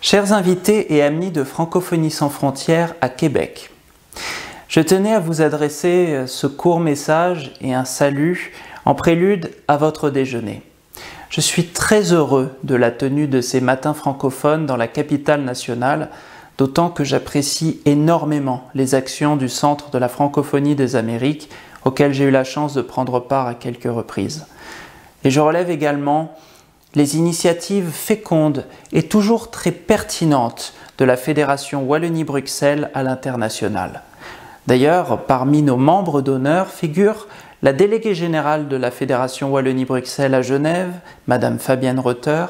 Chers invités et amis de Francophonie sans frontières à Québec, je tenais à vous adresser ce court message et un salut en prélude à votre déjeuner. Je suis très heureux de la tenue de ces matins francophones dans la capitale nationale, d'autant que j'apprécie énormément les actions du Centre de la francophonie des Amériques, auquel j'ai eu la chance de prendre part à quelques reprises. Et je relève également les initiatives fécondes et toujours très pertinentes de la Fédération Wallonie-Bruxelles à l'international. D'ailleurs, parmi nos membres d'honneur figure la déléguée générale de la Fédération Wallonie-Bruxelles à Genève, Madame Fabienne Rotter,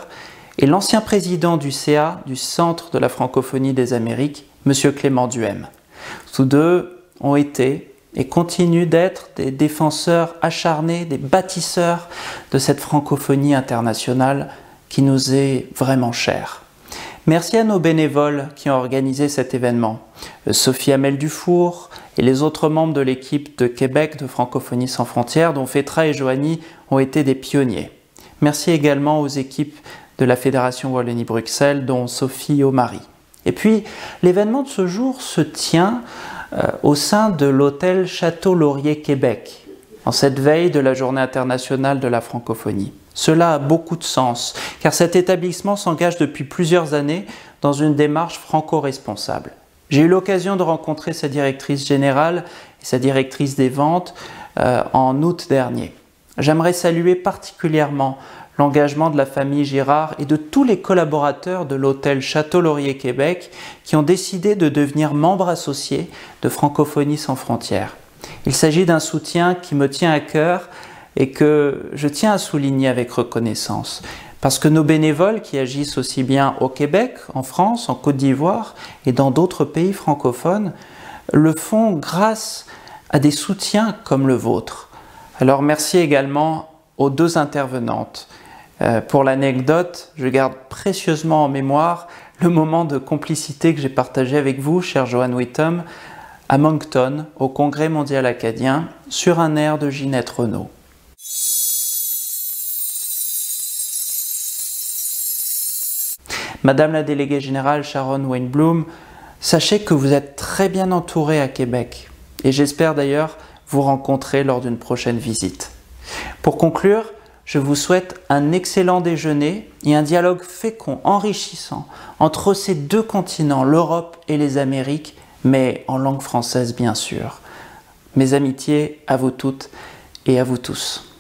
et l'ancien président du CA du Centre de la francophonie des Amériques, Monsieur Clément Duhem. Tous deux ont été et continuent d'être des défenseurs acharnés, des bâtisseurs de cette francophonie internationale qui nous est vraiment chère. Merci à nos bénévoles qui ont organisé cet événement. Euh, Sophie Amel Dufour et les autres membres de l'équipe de Québec de Francophonie sans frontières, dont Fetra et Joanie ont été des pionniers. Merci également aux équipes de la Fédération Wallonie-Bruxelles, dont Sophie Omari. Et puis, l'événement de ce jour se tient au sein de l'hôtel Château Laurier Québec, en cette veille de la Journée internationale de la francophonie. Cela a beaucoup de sens, car cet établissement s'engage depuis plusieurs années dans une démarche franco-responsable. J'ai eu l'occasion de rencontrer sa directrice générale et sa directrice des ventes euh, en août dernier. J'aimerais saluer particulièrement l'engagement de la famille Girard et de tous les collaborateurs de l'hôtel Château Laurier Québec qui ont décidé de devenir membres associés de Francophonie sans frontières. Il s'agit d'un soutien qui me tient à cœur et que je tiens à souligner avec reconnaissance. Parce que nos bénévoles qui agissent aussi bien au Québec, en France, en Côte d'Ivoire et dans d'autres pays francophones le font grâce à des soutiens comme le vôtre. Alors merci également aux deux intervenantes euh, pour l'anecdote, je garde précieusement en mémoire le moment de complicité que j'ai partagé avec vous, cher Johan Whittam, à Moncton, au Congrès mondial acadien, sur un air de Ginette Renault. Madame la déléguée générale Sharon Wayne Bloom, sachez que vous êtes très bien entourée à Québec et j'espère d'ailleurs vous rencontrer lors d'une prochaine visite. Pour conclure, je vous souhaite un excellent déjeuner et un dialogue fécond, enrichissant entre ces deux continents, l'Europe et les Amériques, mais en langue française bien sûr. Mes amitiés à vous toutes et à vous tous.